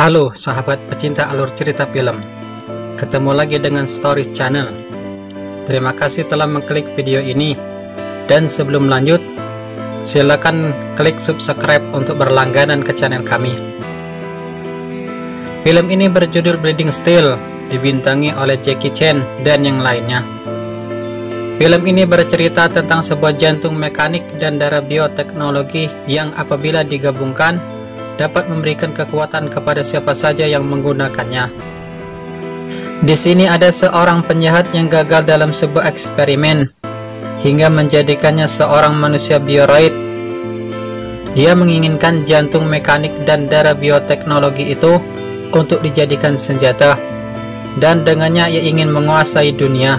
Halo sahabat pecinta alur cerita film. Ketemu lagi dengan Stories Channel. Terima kasih telah mengklik video ini. Dan sebelum lanjut Silakan klik subscribe untuk berlangganan ke channel kami. Film ini berjudul Bleeding Steel Dibintangi oleh Jackie Chan dan yang lainnya. Film ini bercerita tentang sebuah jantung mekanik dan darah bioteknologi yang apabila digabungkan dapat memberikan kekuatan kepada siapa saja yang menggunakannya. Di sini ada seorang penjahat yang gagal dalam sebuah eksperimen hingga menjadikannya seorang manusia bioroid. Dia menginginkan jantung mekanik dan darah bioteknologi itu untuk dijadikan senjata dan dengannya ia ingin menguasai dunia.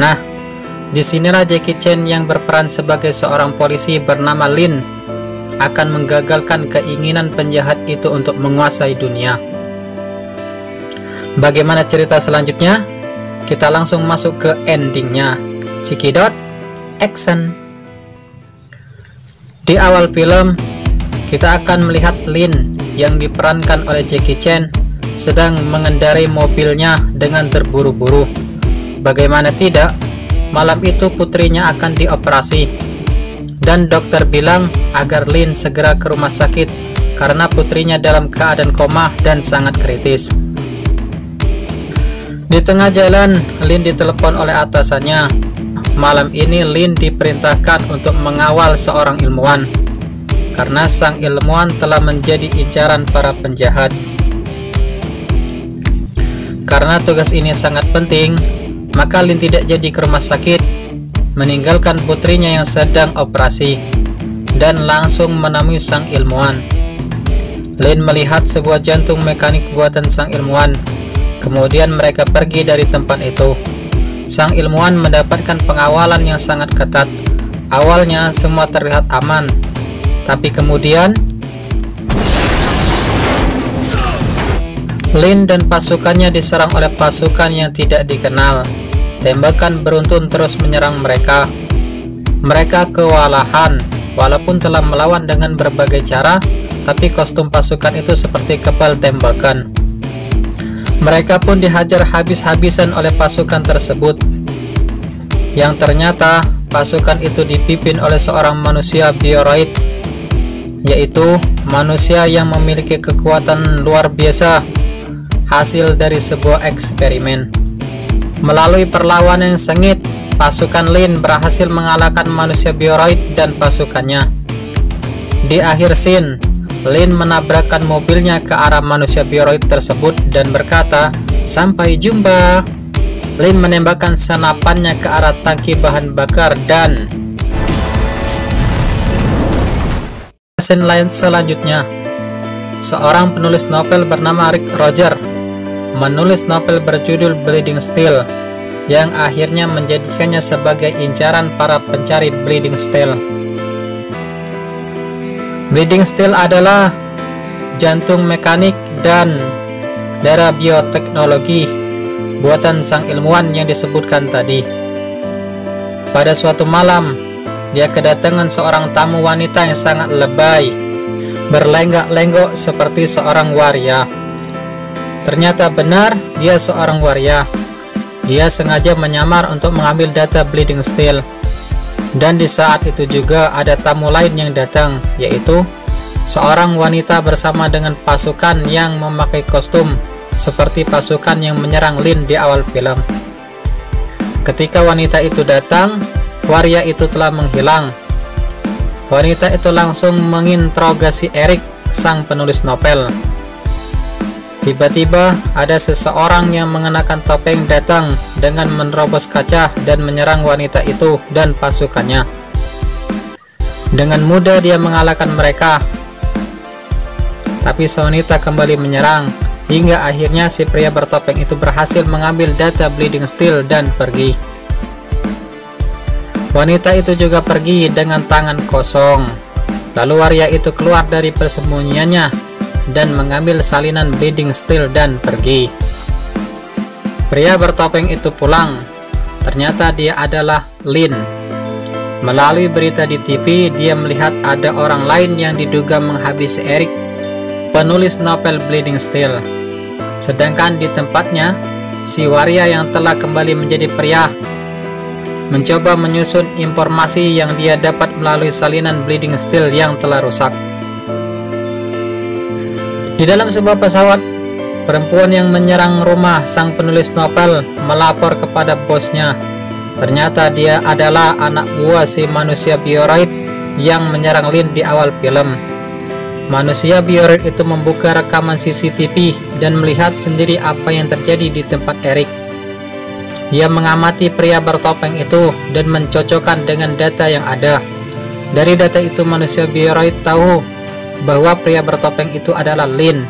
Nah, di sinilah Jackie Chan yang berperan sebagai seorang polisi bernama Lin akan menggagalkan keinginan penjahat itu untuk menguasai dunia. Bagaimana cerita selanjutnya? Kita langsung masuk ke endingnya. Cikidot, action. Di awal film, kita akan melihat Lin yang diperankan oleh Jackie Chan sedang mengendarai mobilnya dengan terburu-buru. Bagaimana tidak, malam itu putrinya akan dioperasi dan dokter bilang agar Lin segera ke rumah sakit karena putrinya dalam keadaan koma dan sangat kritis. Di tengah jalan, Lin ditelepon oleh atasannya. Malam ini Lin diperintahkan untuk mengawal seorang ilmuwan karena sang ilmuwan telah menjadi incaran para penjahat. Karena tugas ini sangat penting, maka Lin tidak jadi ke rumah sakit meninggalkan putrinya yang sedang operasi dan langsung menemui sang ilmuwan. Lin melihat sebuah jantung mekanik buatan sang ilmuwan. Kemudian mereka pergi dari tempat itu. Sang ilmuwan mendapatkan pengawalan yang sangat ketat. Awalnya semua terlihat aman, tapi kemudian Lin dan pasukannya diserang oleh pasukan yang tidak dikenal. Tembakan beruntun terus menyerang mereka. Mereka kewalahan, walaupun telah melawan dengan berbagai cara, tapi kostum pasukan itu seperti kepal tembakan. Mereka pun dihajar habis-habisan oleh pasukan tersebut. Yang ternyata pasukan itu dipimpin oleh seorang manusia bioroid, yaitu manusia yang memiliki kekuatan luar biasa hasil dari sebuah eksperimen. Melalui perlawanan yang sengit, pasukan Lin berhasil mengalahkan manusia bioroid dan pasukannya. Di akhir scene, Lin menabrakkan mobilnya ke arah manusia bioroid tersebut dan berkata, "Sampai jumpa." Lin menembakkan senapannya ke arah tangki bahan bakar dan scene lain selanjutnya. Seorang penulis novel bernama Rick Roger menulis novel berjudul Bleeding Steel yang akhirnya menjadikannya sebagai incaran para pencari Bleeding Steel. Bleeding Steel adalah jantung mekanik dan darah bioteknologi buatan sang ilmuwan yang disebutkan tadi. Pada suatu malam, dia kedatangan seorang tamu wanita yang sangat lebay, berlenggak-lenggok seperti seorang waria. Ternyata benar dia seorang waria. Dia sengaja menyamar untuk mengambil data Bleeding Steel. Dan di saat itu juga ada tamu lain yang datang, yaitu seorang wanita bersama dengan pasukan yang memakai kostum seperti pasukan yang menyerang Lin di awal film. Ketika wanita itu datang, waria itu telah menghilang. Wanita itu langsung menginterogasi Eric, sang penulis novel. Tiba-tiba ada seseorang yang mengenakan topeng datang dengan menerobos kaca dan menyerang wanita itu dan pasukannya. Dengan mudah dia mengalahkan mereka. Tapi wanita kembali menyerang hingga akhirnya si pria bertopeng itu berhasil mengambil data Bleeding Steel dan pergi. Wanita itu juga pergi dengan tangan kosong. Lalu waria itu keluar dari persembunyiannya dan mengambil salinan bleeding steel dan pergi. Pria bertopeng itu pulang. Ternyata dia adalah Lin. Melalui berita di TV, dia melihat ada orang lain yang diduga menghabisi Eric. penulis novel Bleeding Steel. Sedangkan di tempatnya, si waria yang telah kembali menjadi pria mencoba menyusun informasi yang dia dapat melalui salinan Bleeding Steel yang telah rusak. Di dalam sebuah pesawat, perempuan yang menyerang rumah sang penulis novel melapor kepada bosnya. Ternyata dia adalah anak buah si manusia bioroid yang menyerang Lin di awal film. Manusia bioroid itu membuka rekaman CCTV dan melihat sendiri apa yang terjadi di tempat Eric. Dia mengamati pria bertopeng itu dan mencocokkan dengan data yang ada. Dari data itu manusia bioroid tahu bahwa pria bertopeng itu adalah Lin,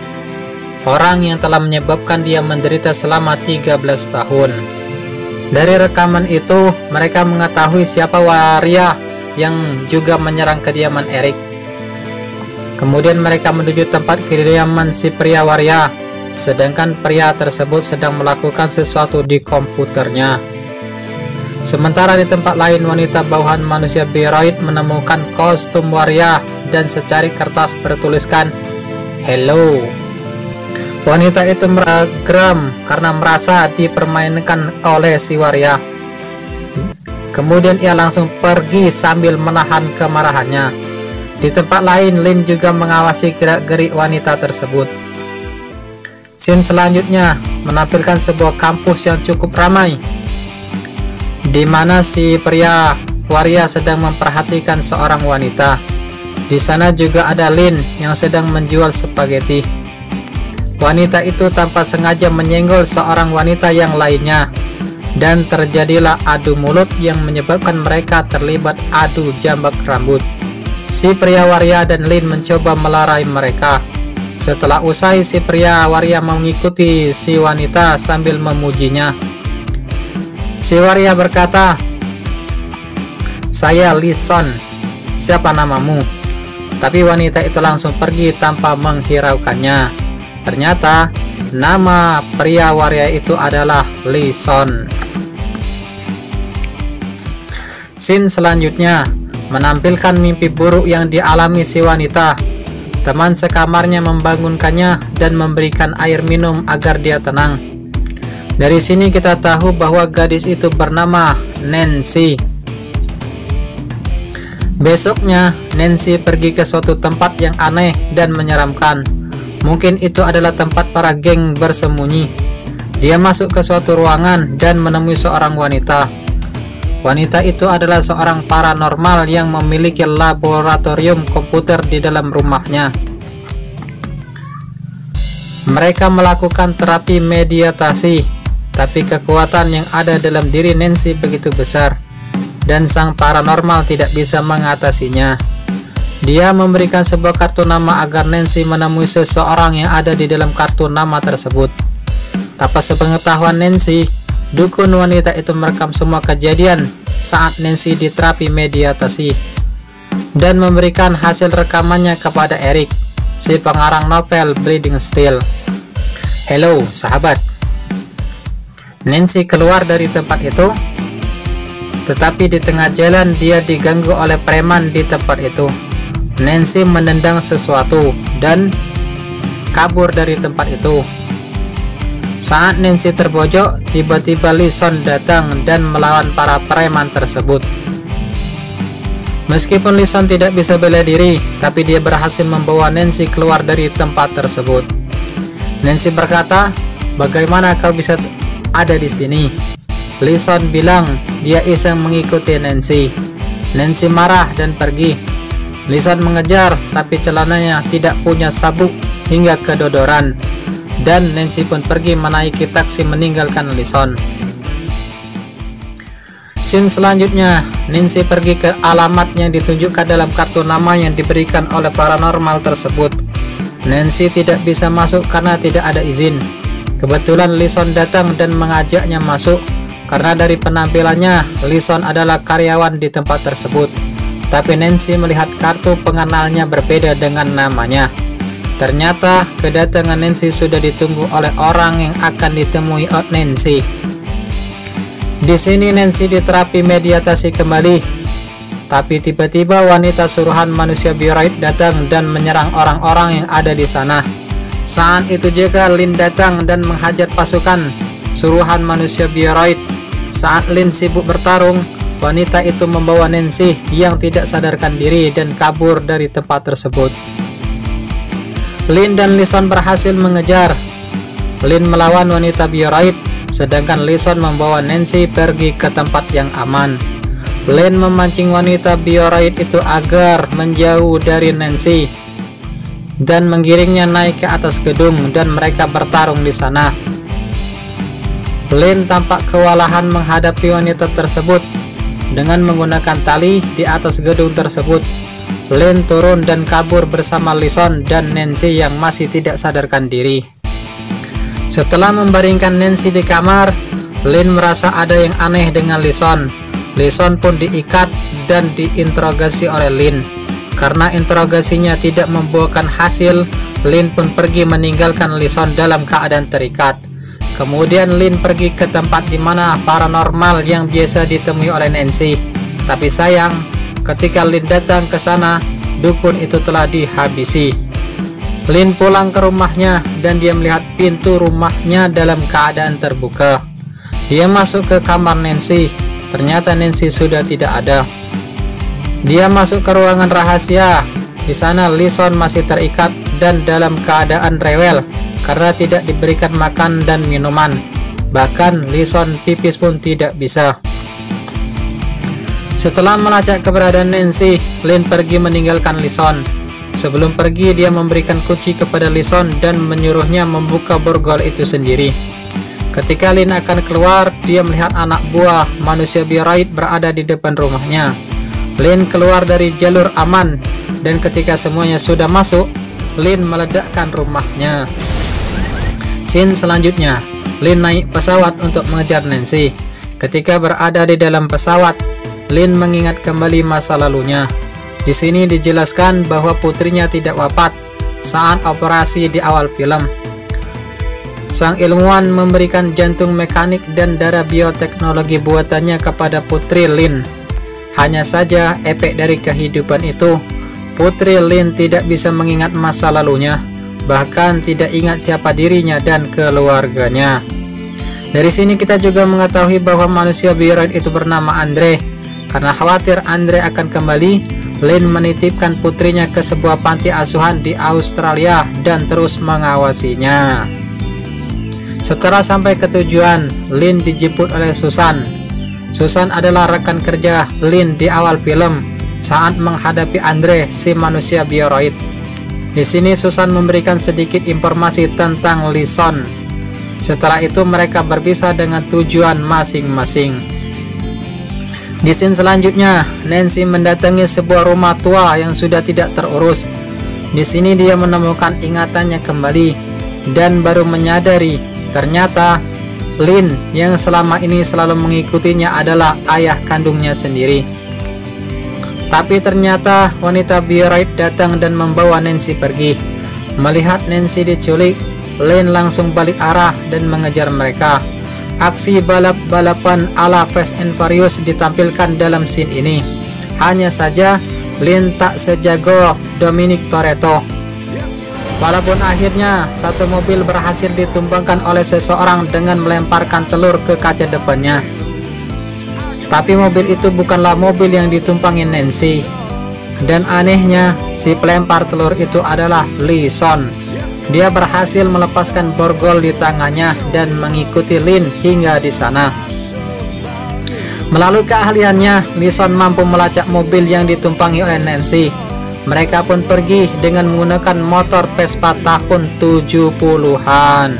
orang yang telah menyebabkan dia menderita selama 13 tahun. Dari rekaman itu, mereka mengetahui siapa waria yang juga menyerang kediaman Eric. Kemudian mereka menuju tempat kediaman si pria waria sedangkan pria tersebut sedang melakukan sesuatu di komputernya. Sementara di tempat lain wanita bawahan manusia biroid menemukan kostum waria dan secari kertas bertuliskan Hello. Wanita itu meragram karena merasa dipermainkan oleh si waria. Kemudian ia langsung pergi sambil menahan kemarahannya. Di tempat lain, Lin juga mengawasi gerak-gerik wanita tersebut. Scene selanjutnya menampilkan sebuah kampus yang cukup ramai di mana si pria waria sedang memperhatikan seorang wanita. Di sana juga ada Lin yang sedang menjual spaghetti. Wanita itu tanpa sengaja menyenggol seorang wanita yang lainnya dan terjadilah adu mulut yang menyebabkan mereka terlibat adu jambak rambut. Si pria waria dan Lin mencoba melarai mereka. Setelah usai si pria waria mengikuti si wanita sambil memujinya. Si waria berkata, "Saya Lison. Siapa namamu?" Tapi wanita itu langsung pergi tanpa menghiraukannya. Ternyata nama pria waria itu adalah Lison. Scene selanjutnya menampilkan mimpi buruk yang dialami si wanita Teman sekamarnya membangunkannya dan memberikan air minum agar dia tenang. Dari sini kita tahu bahwa gadis itu bernama Nancy. Besoknya, Nancy pergi ke suatu tempat yang aneh dan menyeramkan. Mungkin itu adalah tempat para geng bersembunyi. Dia masuk ke suatu ruangan dan menemui seorang wanita. Wanita itu adalah seorang paranormal yang memiliki laboratorium komputer di dalam rumahnya. Mereka melakukan terapi mediatasi, tapi kekuatan yang ada dalam diri Nancy begitu besar, dan sang paranormal tidak bisa mengatasinya. Dia memberikan sebuah kartu nama agar Nancy menemui seseorang yang ada di dalam kartu nama tersebut. Tanpa sepengetahuan Nancy, Dukun wanita itu merekam semua kejadian saat Nancy diterapi mediatasi dan memberikan hasil rekamannya kepada Eric, si pengarang novel Bleeding Steel. Hello, sahabat. Nancy keluar dari tempat itu, tetapi di tengah jalan dia diganggu oleh preman di tempat itu. Nancy menendang sesuatu dan kabur dari tempat itu. Saat Nancy terbojok, tiba-tiba Lison datang dan melawan para preman tersebut. Meskipun Lison tidak bisa bela diri, tapi dia berhasil membawa Nancy keluar dari tempat tersebut. Nancy berkata, "Bagaimana kau bisa ada di sini?" Lison bilang dia iseng mengikuti Nancy. Nancy marah dan pergi. Lison mengejar, tapi celananya tidak punya sabuk hingga kedodoran dan Nancy pun pergi menaiki taksi meninggalkan Lison. Scene selanjutnya, Nancy pergi ke alamat yang ditunjukkan dalam kartu nama yang diberikan oleh paranormal tersebut. Nancy tidak bisa masuk karena tidak ada izin. Kebetulan Lison datang dan mengajaknya masuk karena dari penampilannya Lison adalah karyawan di tempat tersebut. Tapi Nancy melihat kartu pengenalnya berbeda dengan namanya. Ternyata kedatangan Nancy sudah ditunggu oleh orang yang akan ditemui oleh Nancy. Di sini Nancy diterapi mediatasi kembali. Tapi tiba-tiba wanita suruhan manusia bioroid datang dan menyerang orang-orang yang ada di sana. Saat itu juga Lin datang dan menghajar pasukan suruhan manusia bioroid. Saat Lin sibuk bertarung, wanita itu membawa Nancy yang tidak sadarkan diri dan kabur dari tempat tersebut. Lin dan Lison berhasil mengejar. Lin melawan wanita bioroid, sedangkan Lison membawa Nancy pergi ke tempat yang aman. Len memancing wanita bioroid itu agar menjauh dari Nancy dan menggiringnya naik ke atas gedung dan mereka bertarung di sana. Len tampak kewalahan menghadapi wanita tersebut dengan menggunakan tali di atas gedung tersebut. Len turun dan kabur bersama Lison dan Nancy yang masih tidak sadarkan diri. Setelah membaringkan Nancy di kamar, Lin merasa ada yang aneh dengan Lison Lison pun diikat dan diinterogasi oleh Lin. Karena interogasinya tidak membuahkan hasil, Lin pun pergi meninggalkan Lison dalam keadaan terikat. Kemudian Lin pergi ke tempat di mana paranormal yang biasa ditemui oleh Nancy. Tapi sayang, ketika Lin datang ke sana, dukun itu telah dihabisi. Lin pulang ke rumahnya dan dia melihat pintu rumahnya dalam keadaan terbuka. Dia masuk ke kamar Nancy Ternyata Nancy sudah tidak ada. Dia masuk ke ruangan rahasia. Di sana Lison masih terikat dan dalam keadaan rewel karena tidak diberikan makan dan minuman. Bahkan Lison pipis pun tidak bisa. Setelah melacak keberadaan Nancy, Lin pergi meninggalkan Lison. Sebelum pergi, dia memberikan kunci kepada Lison dan menyuruhnya membuka borgol itu sendiri. Ketika Lin akan keluar, dia melihat anak buah manusia bioroid berada di depan rumahnya. Lin keluar dari jalur aman, dan ketika semuanya sudah masuk, Lin meledakkan rumahnya. Scene selanjutnya, Lin naik pesawat untuk mengejar Nancy. Ketika berada di dalam pesawat, Lin mengingat kembali masa lalunya. Di sini dijelaskan bahwa putrinya tidak wafat saat operasi di awal film. Sang ilmuwan memberikan jantung mekanik dan darah bioteknologi buatannya kepada Putri Lin. Hanya saja efek dari kehidupan itu, Putri Lin tidak bisa mengingat masa lalunya, bahkan tidak ingat siapa dirinya dan keluarganya. Dari sini kita juga mengetahui bahwa manusia bioroid itu bernama Andre. Karena khawatir Andre akan kembali, Lin menitipkan putrinya ke sebuah panti asuhan di Australia dan terus mengawasinya. Setelah sampai ke tujuan, Lin dijemput oleh Susan. Susan adalah rekan kerja Lin di awal film saat menghadapi Andre, si manusia bioroid. Di sini Susan memberikan sedikit informasi tentang Lison. Setelah itu mereka berpisah dengan tujuan masing-masing. Di scene selanjutnya, Nancy mendatangi sebuah rumah tua yang sudah tidak terurus. Di sini dia menemukan ingatannya kembali dan baru menyadari Ternyata Lin yang selama ini selalu mengikutinya adalah ayah kandungnya sendiri. Tapi ternyata wanita bioroid datang dan membawa Nancy pergi. Melihat Nancy diculik, Lin langsung balik arah dan mengejar mereka. Aksi balap-balapan ala Fast and Furious ditampilkan dalam scene ini. Hanya saja, Lin tak sejago Dominic Toretto Walaupun akhirnya satu mobil berhasil ditumbangkan oleh seseorang dengan melemparkan telur ke kaca depannya. Tapi mobil itu bukanlah mobil yang ditumpangi Nancy. Dan anehnya, si pelempar telur itu adalah Lee Son. Dia berhasil melepaskan borgol di tangannya dan mengikuti Lin hingga di sana. Melalui keahliannya, Lee Son mampu melacak mobil yang ditumpangi oleh Nancy mereka pun pergi dengan menggunakan motor Vespa tahun 70-an.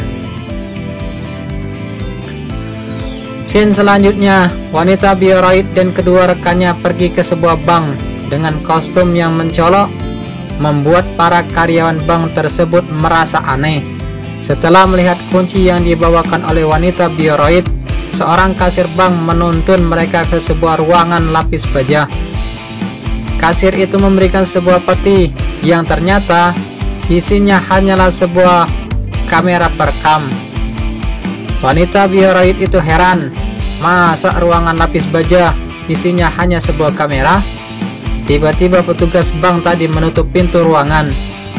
Scene selanjutnya, wanita bioroid dan kedua rekannya pergi ke sebuah bank dengan kostum yang mencolok, membuat para karyawan bank tersebut merasa aneh. Setelah melihat kunci yang dibawakan oleh wanita bioroid, seorang kasir bank menuntun mereka ke sebuah ruangan lapis baja Kasir itu memberikan sebuah peti yang ternyata isinya hanyalah sebuah kamera perekam. Wanita bioroid itu heran, masa ruangan lapis baja isinya hanya sebuah kamera? Tiba-tiba petugas bank tadi menutup pintu ruangan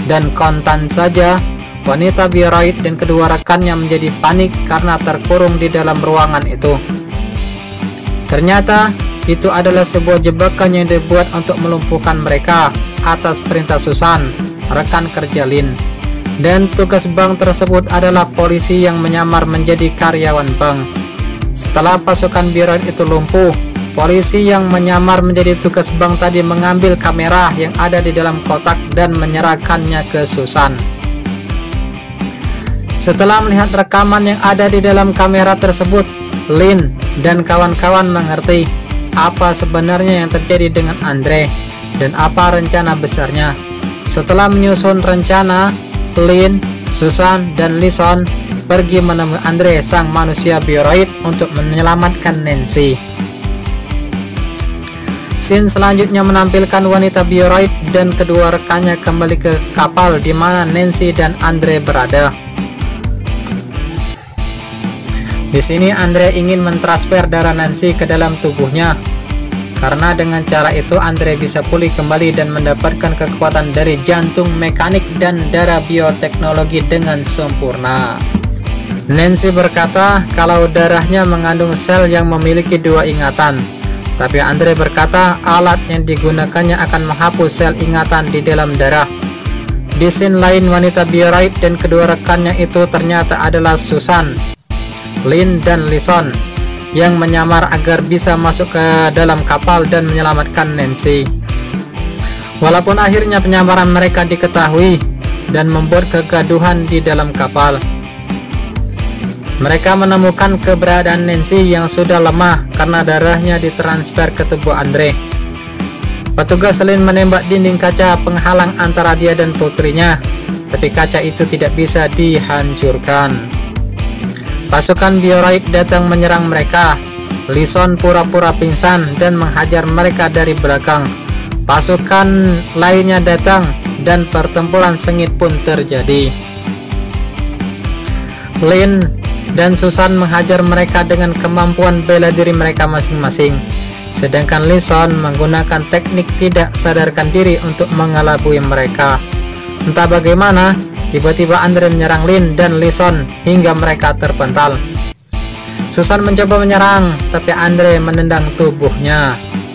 dan kontan saja wanita bioroid dan kedua rekannya menjadi panik karena terkurung di dalam ruangan itu. Ternyata itu adalah sebuah jebakan yang dibuat untuk melumpuhkan mereka atas perintah Susan, rekan kerja Lin. Dan tugas bank tersebut adalah polisi yang menyamar menjadi karyawan bank. Setelah pasukan bioroid itu lumpuh, Polisi yang menyamar menjadi tugas bank tadi mengambil kamera yang ada di dalam kotak dan menyerahkannya ke Susan. Setelah melihat rekaman yang ada di dalam kamera tersebut, Lin dan kawan-kawan mengerti apa sebenarnya yang terjadi dengan Andre dan apa rencana besarnya. Setelah menyusun rencana, Lin, Susan, dan Lison pergi menemui Andre sang manusia bioroid untuk menyelamatkan Nancy. Scene selanjutnya menampilkan wanita bioroid dan kedua rekannya kembali ke kapal di mana Nancy dan Andre berada. Di sini Andre ingin mentransfer darah Nancy ke dalam tubuhnya. Karena dengan cara itu Andre bisa pulih kembali dan mendapatkan kekuatan dari jantung mekanik dan darah bioteknologi dengan sempurna. Nancy berkata kalau darahnya mengandung sel yang memiliki dua ingatan, tapi Andre berkata alat yang digunakannya akan menghapus sel ingatan di dalam darah. Di scene lain wanita bioroid dan kedua rekannya itu ternyata adalah Susan, Lin dan Lison yang menyamar agar bisa masuk ke dalam kapal dan menyelamatkan Nancy. Walaupun akhirnya penyamaran mereka diketahui dan membuat kegaduhan di dalam kapal. Mereka menemukan keberadaan Nancy yang sudah lemah karena darahnya ditransfer ke tubuh Andre. Petugas selain menembak dinding kaca penghalang antara dia dan putrinya, tapi kaca itu tidak bisa dihancurkan. Pasukan Bioroid datang menyerang mereka. Lison pura-pura pingsan dan menghajar mereka dari belakang. Pasukan lainnya datang dan pertempuran sengit pun terjadi. Lin dan Susan menghajar mereka dengan kemampuan bela diri mereka masing-masing. Sedangkan Lison menggunakan teknik tidak sadarkan diri untuk mengelabui mereka. Entah bagaimana, tiba-tiba Andre menyerang Lin dan Lison hingga mereka terpental. Susan mencoba menyerang, tapi Andre menendang tubuhnya.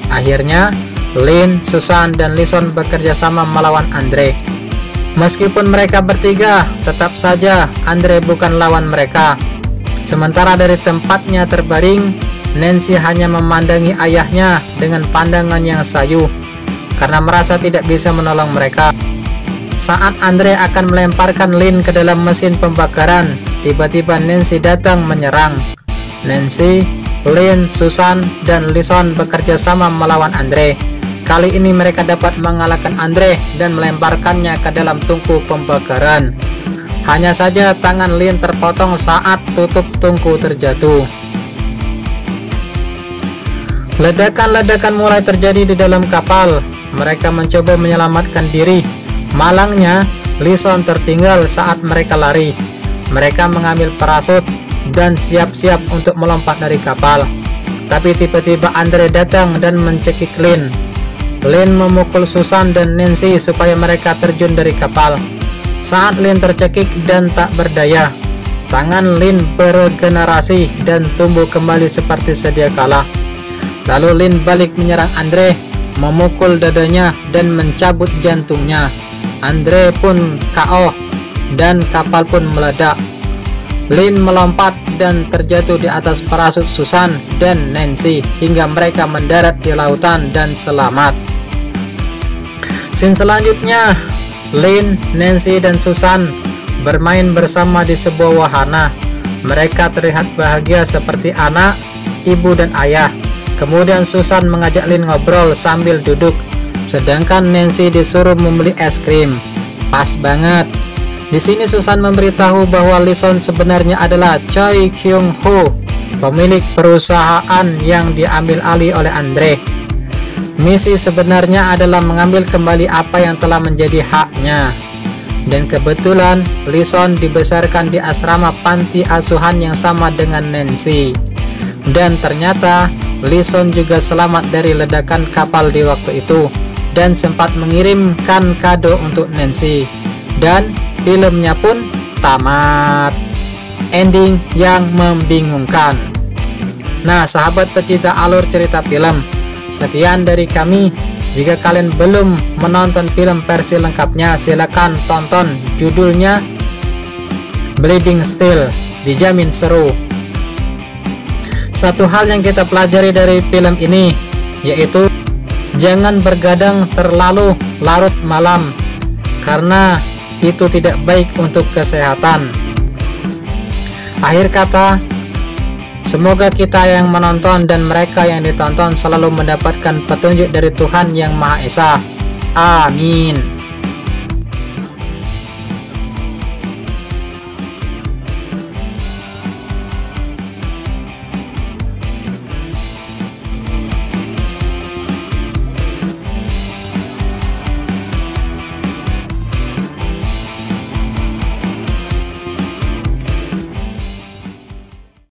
Akhirnya, Lin, Susan, dan Lison bekerja sama melawan Andre. Meskipun mereka bertiga, tetap saja Andre bukan lawan mereka. Sementara dari tempatnya terbaring, Nancy hanya memandangi ayahnya dengan pandangan yang sayu karena merasa tidak bisa menolong mereka. Saat Andre akan melemparkan Lin ke dalam mesin pembakaran, tiba-tiba Nancy datang menyerang. Nancy, Lin, Susan, dan Lison bekerja sama melawan Andre. Kali ini mereka dapat mengalahkan Andre dan melemparkannya ke dalam tungku pembakaran. Hanya saja tangan Lin terpotong saat tutup tungku terjatuh. Ledakan-ledakan mulai terjadi di dalam kapal. Mereka mencoba menyelamatkan diri. Malangnya, Lison tertinggal saat mereka lari. Mereka mengambil parasut dan siap-siap untuk melompat dari kapal. Tapi tiba-tiba Andre datang dan mencekik Lin. Lin memukul Susan dan Nancy supaya mereka terjun dari kapal. Saat Lin tercekik dan tak berdaya, tangan Lin beregenerasi dan tumbuh kembali seperti sedia kala. Lalu Lin balik menyerang Andre, memukul dadanya dan mencabut jantungnya. Andre pun KO dan kapal pun meledak. Lin melompat dan terjatuh di atas parasut Susan dan Nancy hingga mereka mendarat di lautan dan selamat. Scene selanjutnya Lin, Nancy, dan Susan bermain bersama di sebuah wahana. Mereka terlihat bahagia seperti anak, ibu, dan ayah. Kemudian Susan mengajak Lin ngobrol sambil duduk, sedangkan Nancy disuruh membeli es krim. Pas banget. Di sini Susan memberitahu bahwa Lison sebenarnya adalah Choi Kyung Ho, pemilik perusahaan yang diambil alih oleh Andre. Misi sebenarnya adalah mengambil kembali apa yang telah menjadi haknya. Dan kebetulan, Lison dibesarkan di asrama panti asuhan yang sama dengan Nancy. Dan ternyata, Lison juga selamat dari ledakan kapal di waktu itu. Dan sempat mengirimkan kado untuk Nancy. Dan filmnya pun tamat. Ending yang membingungkan. Nah, sahabat pecinta alur cerita film, sekian dari kami. Jika kalian belum menonton film versi lengkapnya, silakan tonton judulnya Bleeding Steel, dijamin seru. Satu hal yang kita pelajari dari film ini yaitu jangan bergadang terlalu larut malam karena itu tidak baik untuk kesehatan. Akhir kata, semoga kita yang menonton dan mereka yang ditonton selalu mendapatkan petunjuk dari Tuhan Yang Maha Esa. Amin.